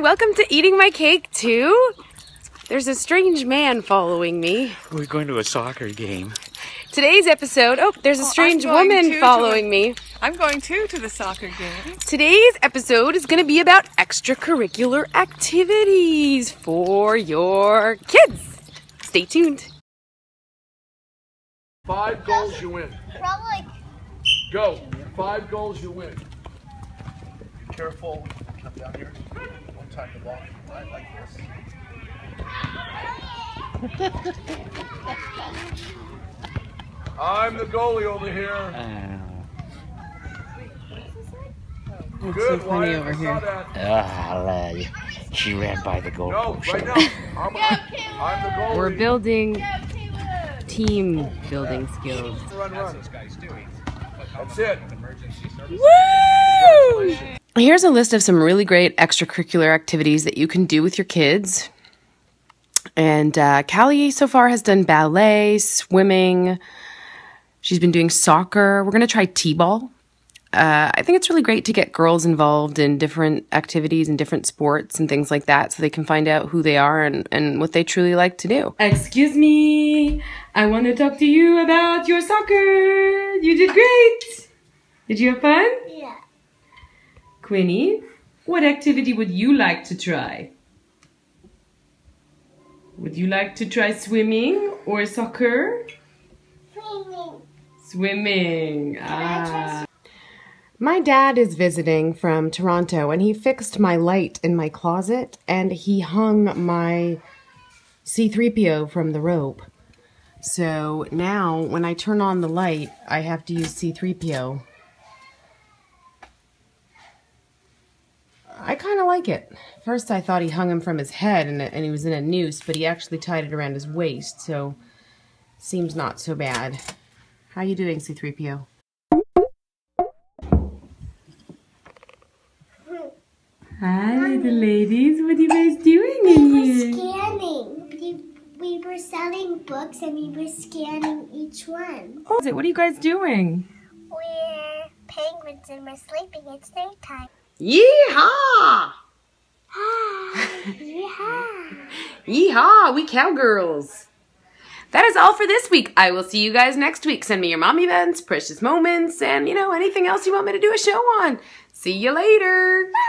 welcome to Eating My Cake too. There's a strange man following me. We're going to a soccer game. Today's episode, oh, there's a oh, strange going woman to following a- me. I'm going too to the soccer game. Today's episode is going to be about extracurricular activities for your kids. Stay tuned. Five goals, you win. Probably Go. Five goals, you win. Be careful. Come down here. One time the ball. Right like this. I'm the goalie over here. Good, funny over I here. that. Ah, she ran by the goal No, right now. I'm, I'm the goalie. We're building team building skills. Run, run. That's it. Here's a list of some really great extracurricular activities that you can do with your kids. And uh, Callie so far has done ballet, swimming. She's been doing soccer. We're going to try t ball. Uh, I think it's really great to get girls involved in different activities and different sports and things like that so they can find out who they are and, and what they truly like to do. Excuse me. I want to talk to you about your soccer. You did great. Did you have fun? yeah. Quinny, what activity would you like to try? Would you like to try swimming or soccer? Swimming. Swimming. Ah. My dad is visiting from Toronto and he fixed my light in my closet and he hung my C3PO from the rope. So now when I turn on the light, I have to use C3PO. I kind of like it. First, I thought he hung him from his head and, and he was in a noose, but he actually tied it around his waist, so seems not so bad. How are you doing, C3PO? Hi, little ladies. What are you guys doing in We're here? scanning. We, we were selling books and we were scanning each one. Oh, it? What are you guys doing? We're penguins and we're sleeping. It's daytime. Yeehaw! yeah. Yeehaw! We cowgirls. That is all for this week. I will see you guys next week. Send me your mom events, precious moments, and you know anything else you want me to do a show on. See you later. Bye.